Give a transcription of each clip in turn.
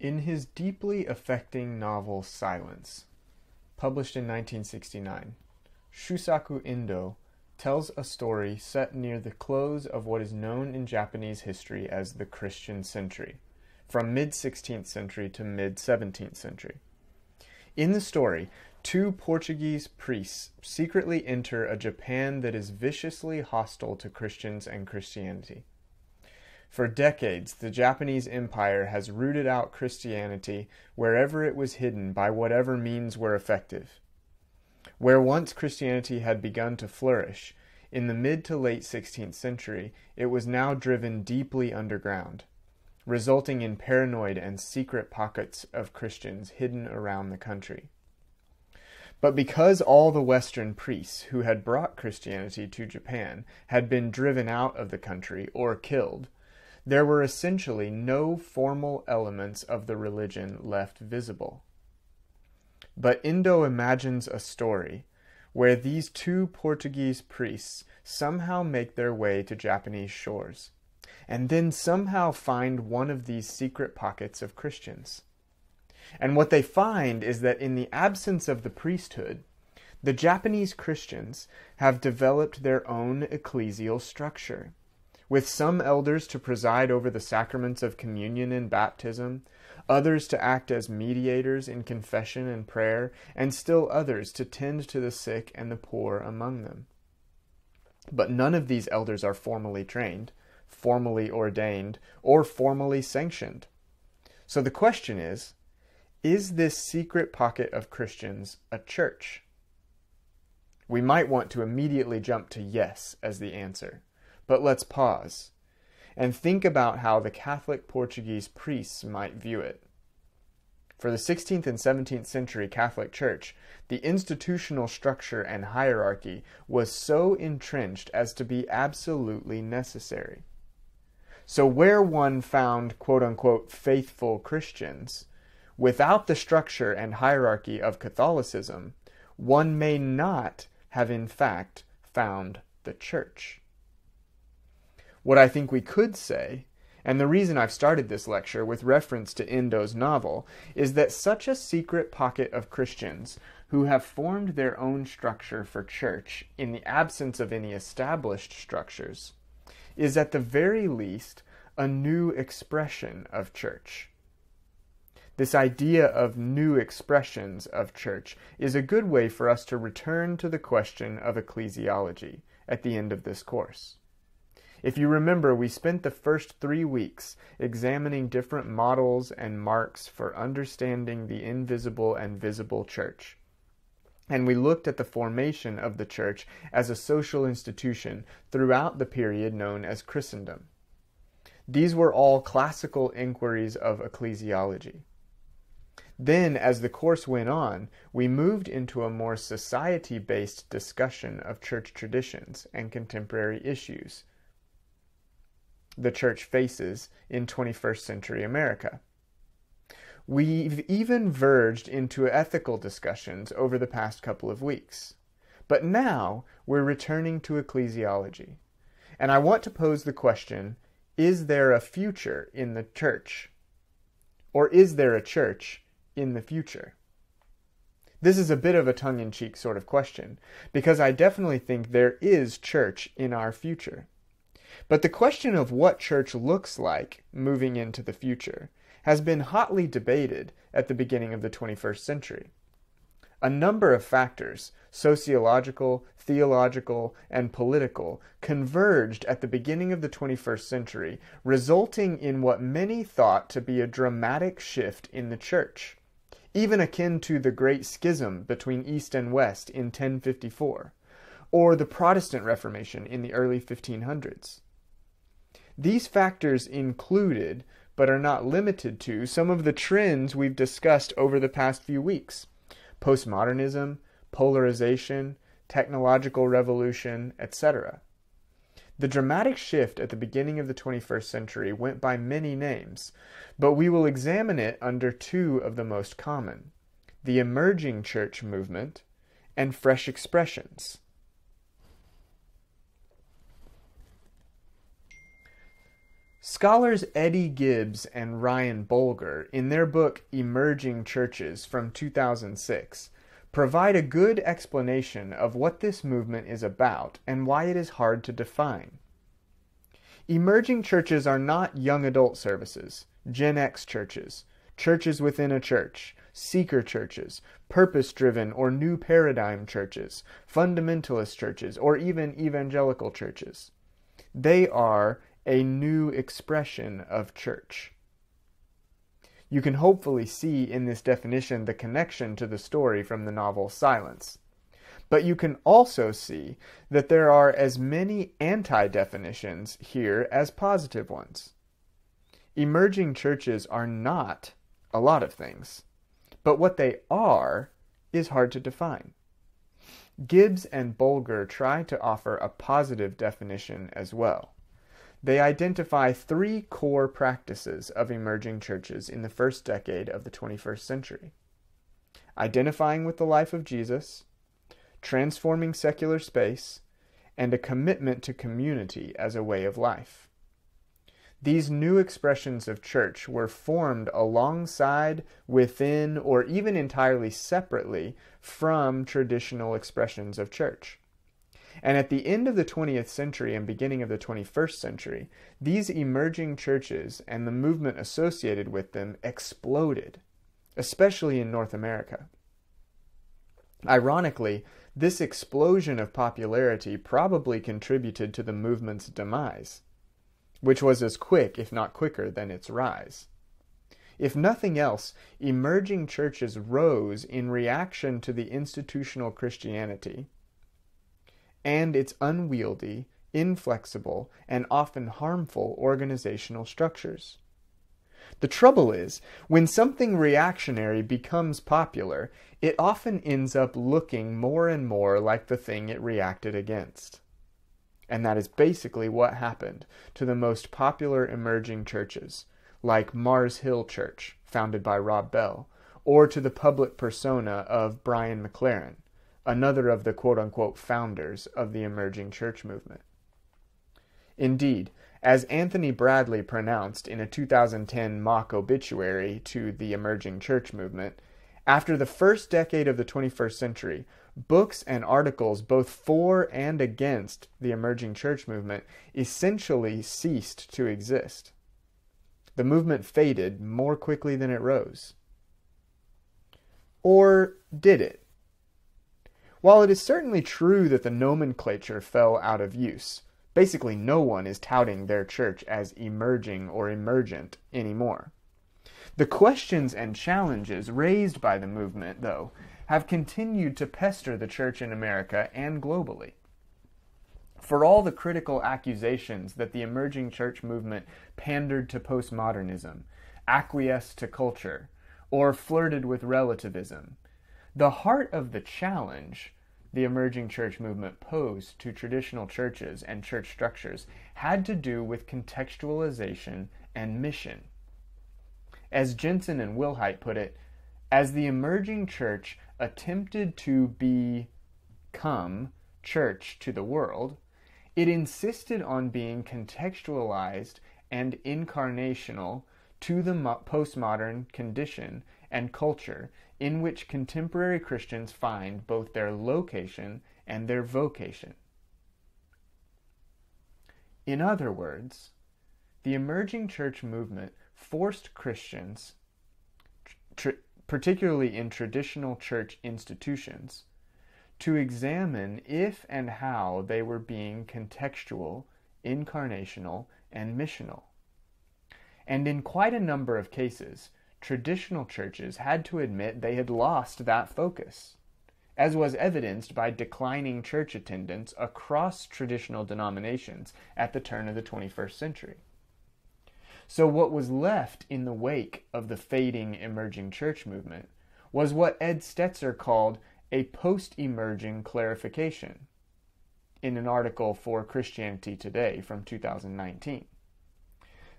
In his deeply affecting novel Silence, published in 1969, Shusaku Endo tells a story set near the close of what is known in Japanese history as the Christian century, from mid 16th century to mid 17th century. In the story, two Portuguese priests secretly enter a Japan that is viciously hostile to Christians and Christianity. For decades, the Japanese Empire has rooted out Christianity wherever it was hidden by whatever means were effective. Where once Christianity had begun to flourish, in the mid to late 16th century, it was now driven deeply underground, resulting in paranoid and secret pockets of Christians hidden around the country. But because all the Western priests who had brought Christianity to Japan had been driven out of the country or killed, there were essentially no formal elements of the religion left visible. But Endo imagines a story where these two Portuguese priests somehow make their way to Japanese shores, and then somehow find one of these secret pockets of Christians. And what they find is that in the absence of the priesthood, the Japanese Christians have developed their own ecclesial structure with some elders to preside over the sacraments of communion and baptism, others to act as mediators in confession and prayer, and still others to tend to the sick and the poor among them. But none of these elders are formally trained, formally ordained, or formally sanctioned. So the question is is this secret pocket of Christians a church? We might want to immediately jump to yes as the answer. But let's pause and think about how the Catholic Portuguese priests might view it. For the 16th and 17th century Catholic Church, the institutional structure and hierarchy was so entrenched as to be absolutely necessary. So, where one found quote unquote faithful Christians, without the structure and hierarchy of Catholicism, one may not have in fact found the Church. What I think we could say, and the reason I've started this lecture with reference to Endo's novel, is that such a secret pocket of Christians who have formed their own structure for church in the absence of any established structures is at the very least a new expression of church. This idea of new expressions of church is a good way for us to return to the question of ecclesiology at the end of this course. If you remember, we spent the first three weeks examining different models and marks for understanding the invisible and visible church. And we looked at the formation of the church as a social institution throughout the period known as Christendom. These were all classical inquiries of ecclesiology. Then, as the course went on, we moved into a more society based discussion of church traditions and contemporary issues, the church faces in 21st century America. We've even verged into ethical discussions over the past couple of weeks. But now we're returning to ecclesiology. And I want to pose the question is there a future in the church? Or is there a church in the future? This is a bit of a tongue in cheek sort of question, because I definitely think there is church in our future. But the question of what church looks like moving into the future has been hotly debated at the beginning of the 21st century. A number of factors, sociological, theological, and political, converged at the beginning of the 21st century, resulting in what many thought to be a dramatic shift in the church, even akin to the Great Schism between East and West in 1054 or the Protestant Reformation in the early 1500s. These factors included, but are not limited to, some of the trends we've discussed over the past few weeks postmodernism, polarization, technological revolution, etc. The dramatic shift at the beginning of the 21st century went by many names, but we will examine it under two of the most common the emerging church movement and fresh expressions. Scholars Eddie Gibbs and Ryan Bolger, in their book Emerging Churches from 2006, provide a good explanation of what this movement is about and why it is hard to define. Emerging churches are not young adult services, Gen X churches, churches within a church, seeker churches, purpose driven or new paradigm churches, fundamentalist churches, or even evangelical churches. They are a new expression of church. You can hopefully see in this definition the connection to the story from the novel Silence. But you can also see that there are as many anti definitions here as positive ones. Emerging churches are not a lot of things, but what they are is hard to define. Gibbs and Bolger try to offer a positive definition as well. They identify three core practices of emerging churches in the first decade of the 21st century identifying with the life of Jesus, transforming secular space, and a commitment to community as a way of life. These new expressions of church were formed alongside, within, or even entirely separately from traditional expressions of church. And at the end of the 20th century and beginning of the 21st century, these emerging churches and the movement associated with them exploded, especially in North America. Ironically, this explosion of popularity probably contributed to the movement's demise, which was as quick, if not quicker, than its rise. If nothing else, emerging churches rose in reaction to the institutional Christianity and its unwieldy, inflexible, and often harmful organizational structures. The trouble is, when something reactionary becomes popular, it often ends up looking more and more like the thing it reacted against. And that is basically what happened to the most popular emerging churches, like Mars Hill Church, founded by Rob Bell, or to the public persona of Brian McLaren, another of the quote unquote founders of the emerging church movement. Indeed, as Anthony Bradley pronounced in a 2010 mock obituary to the emerging church movement, after the first decade of the 21st century, books and articles both for and against the emerging church movement essentially ceased to exist. The movement faded more quickly than it rose. Or did it? While it is certainly true that the nomenclature fell out of use, basically no one is touting their church as emerging or emergent anymore. The questions and challenges raised by the movement, though, have continued to pester the church in America and globally. For all the critical accusations that the emerging church movement pandered to postmodernism, acquiesced to culture, or flirted with relativism, the heart of the challenge the emerging church movement posed to traditional churches and church structures had to do with contextualization and mission. As Jensen and Wilhite put it, as the emerging church attempted to become church to the world, it insisted on being contextualized and incarnational to the postmodern condition and culture in which contemporary Christians find both their location and their vocation. In other words, the emerging church movement forced Christians, tr- particularly in traditional church institutions, to examine if and how they were being contextual, incarnational, and missional. And in quite a number of cases, traditional churches had to admit they had lost that focus, as was evidenced by declining church attendance across traditional denominations at the turn of the 21st century. So, what was left in the wake of the fading emerging church movement was what Ed Stetzer called a post emerging clarification in an article for Christianity Today from 2019.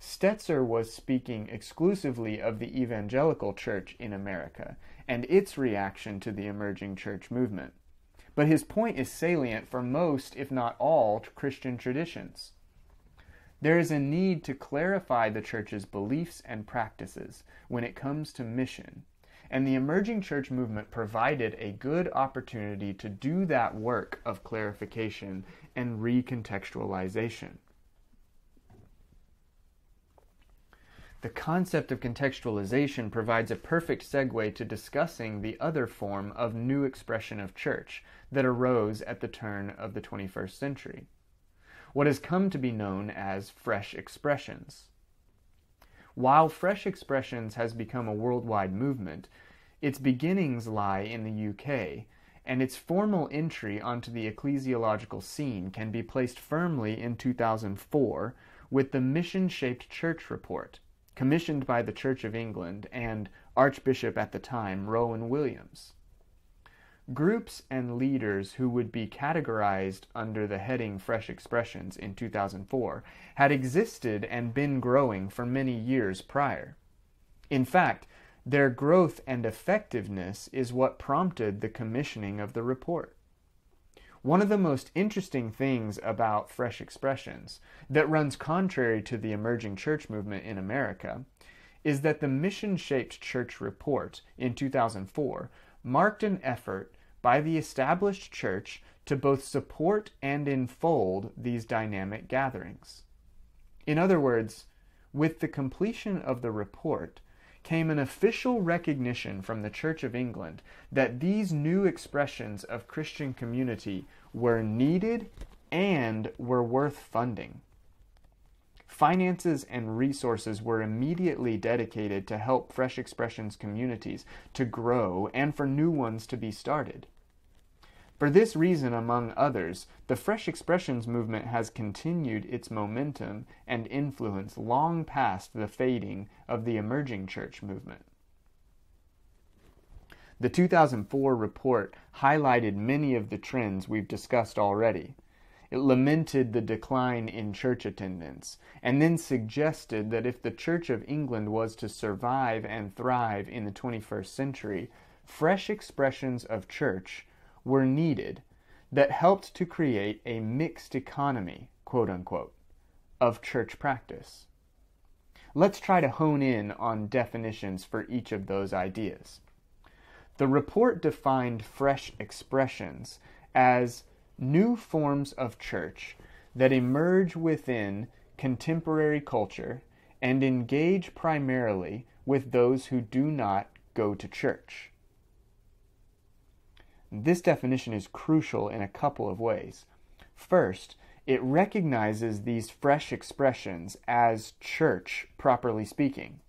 Stetzer was speaking exclusively of the evangelical church in America and its reaction to the emerging church movement. But his point is salient for most, if not all, Christian traditions. There is a need to clarify the church's beliefs and practices when it comes to mission, and the emerging church movement provided a good opportunity to do that work of clarification and recontextualization. The concept of contextualization provides a perfect segue to discussing the other form of new expression of church that arose at the turn of the 21st century what has come to be known as fresh expressions. While fresh expressions has become a worldwide movement, its beginnings lie in the UK, and its formal entry onto the ecclesiological scene can be placed firmly in 2004 with the Mission Shaped Church Report, commissioned by the Church of England and Archbishop at the time Rowan Williams. Groups and leaders who would be categorized under the heading Fresh Expressions in 2004 had existed and been growing for many years prior. In fact, their growth and effectiveness is what prompted the commissioning of the report. One of the most interesting things about Fresh Expressions, that runs contrary to the emerging church movement in America, is that the Mission Shaped Church Report in 2004 marked an effort by the established church to both support and enfold these dynamic gatherings. In other words, with the completion of the report came an official recognition from the Church of England that these new expressions of Christian community were needed and were worth funding. Finances and resources were immediately dedicated to help Fresh Expressions communities to grow and for new ones to be started. For this reason, among others, the Fresh Expressions movement has continued its momentum and influence long past the fading of the emerging church movement. The 2004 report highlighted many of the trends we've discussed already. It lamented the decline in church attendance, and then suggested that if the Church of England was to survive and thrive in the 21st century, fresh expressions of church were needed that helped to create a mixed economy, quote unquote, of church practice. Let's try to hone in on definitions for each of those ideas. The report defined fresh expressions as new forms of church that emerge within contemporary culture and engage primarily with those who do not go to church. This definition is crucial in a couple of ways. First, it recognizes these fresh expressions as church, properly speaking.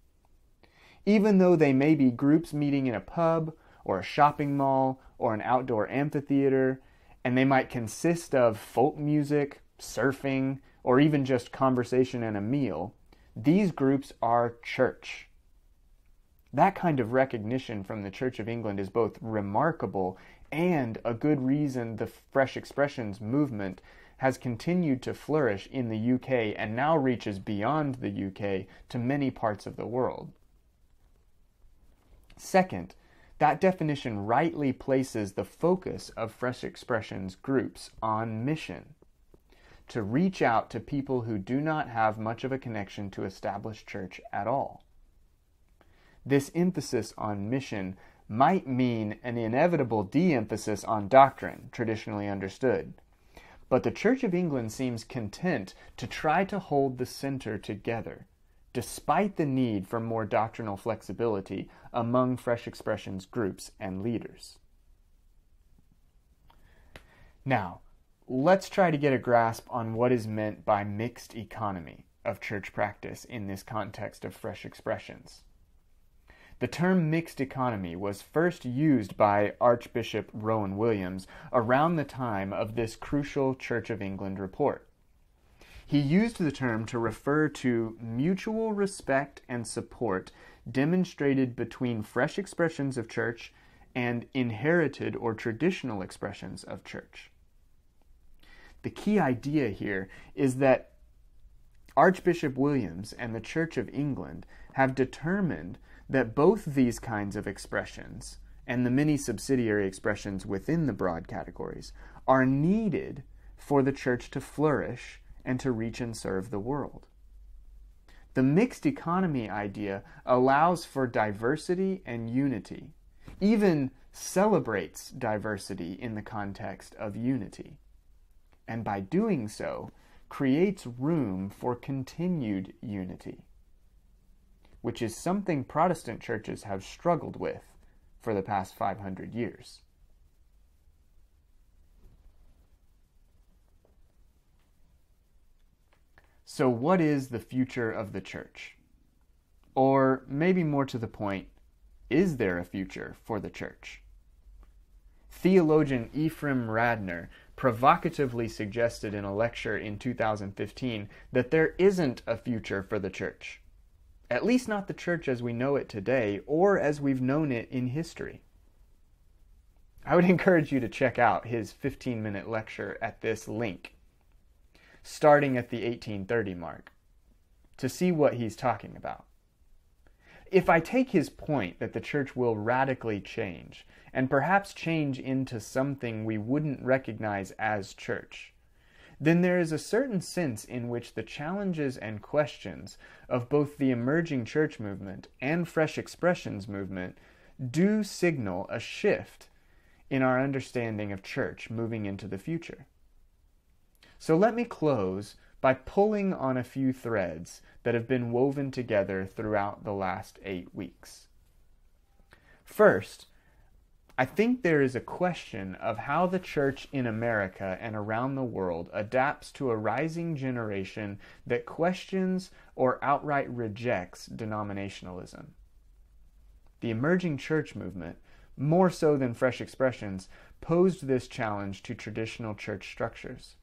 Even though they may be groups meeting in a pub, or a shopping mall, or an outdoor amphitheater, and they might consist of folk music, surfing, or even just conversation and a meal, these groups are church. That kind of recognition from the Church of England is both remarkable and a good reason the Fresh Expressions movement has continued to flourish in the UK and now reaches beyond the UK to many parts of the world. Second, that definition rightly places the focus of Fresh Expressions groups on mission to reach out to people who do not have much of a connection to established church at all. This emphasis on mission might mean an inevitable de emphasis on doctrine, traditionally understood. But the Church of England seems content to try to hold the center together, despite the need for more doctrinal flexibility among Fresh Expressions groups and leaders. Now, let's try to get a grasp on what is meant by mixed economy of church practice in this context of Fresh Expressions. The term mixed economy was first used by Archbishop Rowan Williams around the time of this crucial Church of England report. He used the term to refer to mutual respect and support demonstrated between fresh expressions of church and inherited or traditional expressions of church. The key idea here is that Archbishop Williams and the Church of England have determined that both these kinds of expressions and the many subsidiary expressions within the broad categories are needed for the church to flourish and to reach and serve the world. The mixed economy idea allows for diversity and unity, even celebrates diversity in the context of unity, and by doing so, creates room for continued unity, which is something Protestant churches have struggled with for the past 500 years. So, what is the future of the church? Or, maybe more to the point, is there a future for the church? Theologian Ephraim Radner provocatively suggested in a lecture in 2015 that there isn't a future for the church. At least not the church as we know it today or as we've known it in history. I would encourage you to check out his 15 minute lecture at this link starting at the 1830 mark, to see what he's talking about. If I take his point that the church will radically change, and perhaps change into something we wouldn't recognize as church, then there is a certain sense in which the challenges and questions of both the emerging church movement and fresh expressions movement do signal a shift in our understanding of church moving into the future. So let me close by pulling on a few threads that have been woven together throughout the last eight weeks. First, I think there is a question of how the church in America and around the world adapts to a rising generation that questions or outright rejects denominationalism. The emerging church movement, more so than fresh expressions, posed this challenge to traditional church structures.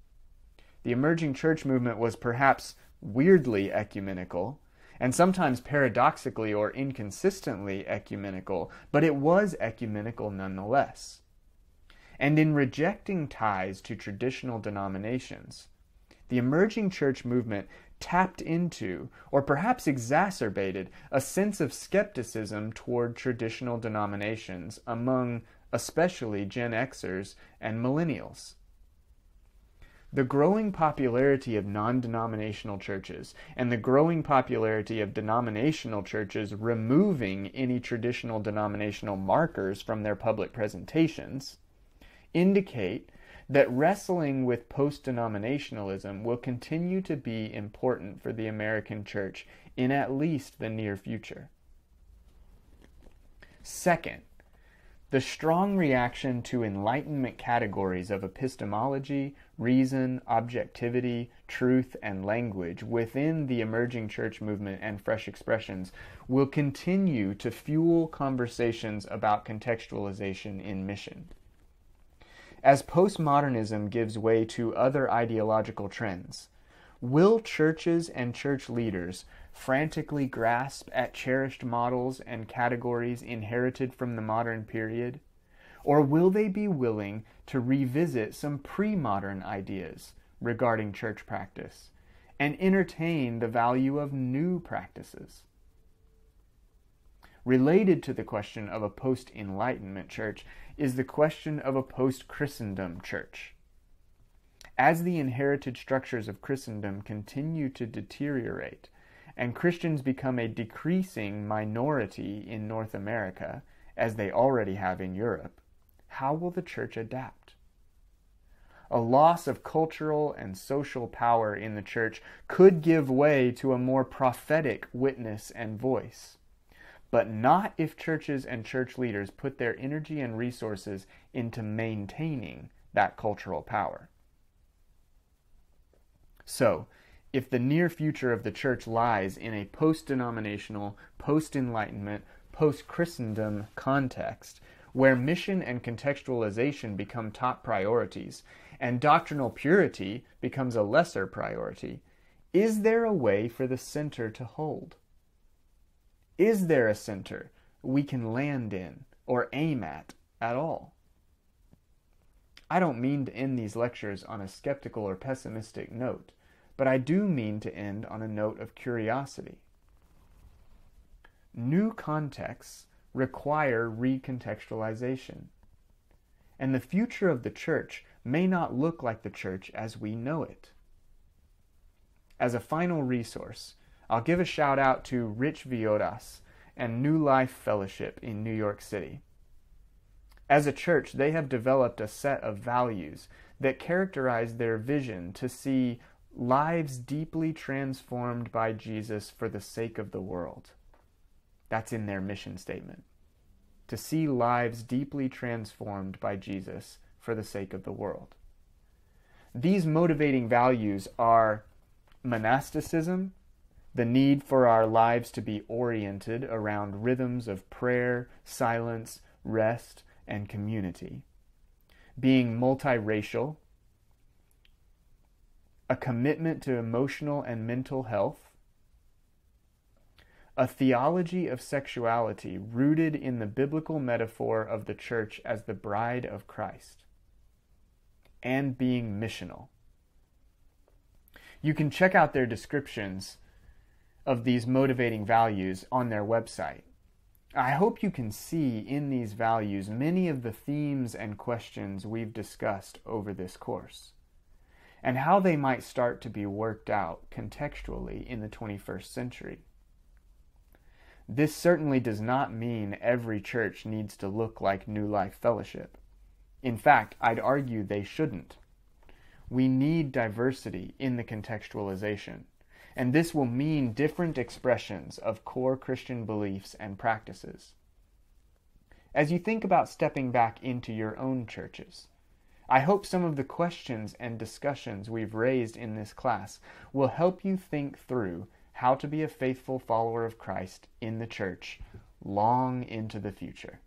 The emerging church movement was perhaps weirdly ecumenical, and sometimes paradoxically or inconsistently ecumenical, but it was ecumenical nonetheless. And in rejecting ties to traditional denominations, the emerging church movement tapped into, or perhaps exacerbated, a sense of skepticism toward traditional denominations among especially Gen Xers and millennials. The growing popularity of non denominational churches and the growing popularity of denominational churches removing any traditional denominational markers from their public presentations indicate that wrestling with post denominationalism will continue to be important for the American church in at least the near future. Second, the strong reaction to Enlightenment categories of epistemology, reason, objectivity, truth, and language within the emerging church movement and fresh expressions will continue to fuel conversations about contextualization in mission. As postmodernism gives way to other ideological trends, will churches and church leaders frantically grasp at cherished models and categories inherited from the modern period? Or will they be willing to revisit some pre modern ideas regarding church practice and entertain the value of new practices? Related to the question of a post Enlightenment church is the question of a post Christendom church. As the inherited structures of Christendom continue to deteriorate, and Christians become a decreasing minority in North America, as they already have in Europe, how will the church adapt? A loss of cultural and social power in the church could give way to a more prophetic witness and voice, but not if churches and church leaders put their energy and resources into maintaining that cultural power. So, if the near future of the church lies in a post denominational, post enlightenment, post Christendom context, where mission and contextualization become top priorities, and doctrinal purity becomes a lesser priority, is there a way for the center to hold? Is there a center we can land in or aim at at all? I don't mean to end these lectures on a skeptical or pessimistic note but I do mean to end on a note of curiosity. New contexts require recontextualization. And the future of the church may not look like the church as we know it. As a final resource, I'll give a shout out to Rich Villodas and New Life Fellowship in New York City. As a church, they have developed a set of values that characterize their vision to see lives deeply transformed by Jesus for the sake of the world. That's in their mission statement. To see lives deeply transformed by Jesus for the sake of the world. These motivating values are monasticism, the need for our lives to be oriented around rhythms of prayer, silence, rest, and community, being multiracial, a commitment to emotional and mental health, a theology of sexuality rooted in the biblical metaphor of the church as the bride of Christ, and being missional. You can check out their descriptions of these motivating values on their website. I hope you can see in these values many of the themes and questions we've discussed over this course, and how they might start to be worked out contextually in the 21st century. This certainly does not mean every church needs to look like New Life Fellowship. In fact, I'd argue they shouldn't. We need diversity in the contextualization and this will mean different expressions of core Christian beliefs and practices. As you think about stepping back into your own churches, I hope some of the questions and discussions we've raised in this class will help you think through how to be a faithful follower of Christ in the church long into the future.